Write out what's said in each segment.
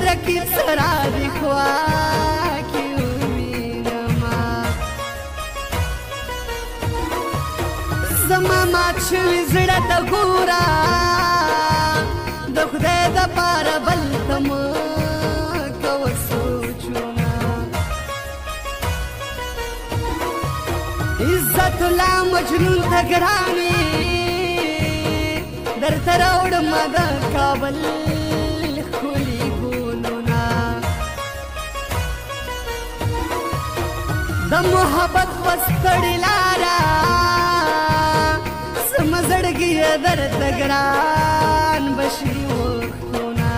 ترکی سرا دخوا کی ویرما زما مات شوی زړه د ګورا د خدای د پاره بل تم کو سوچنا عزت لا مجنون تګرانی در تر اوړ مګ کابل خولي दम मोहब्बत बस लारा कड़िलारा समझड़गी दर तगड़ान बशी ओखोना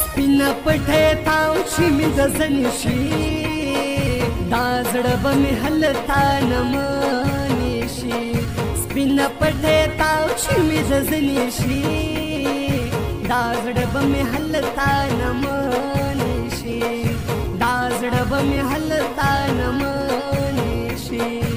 स्पिन पठे ताऊ छिमी दसनिशी दाजड़ बमे हलता नमनिशी स्पिन पठे ताऊ छिमी दसनिशी दाजड़ बमे हलता नम يا هلا تعال ماني شي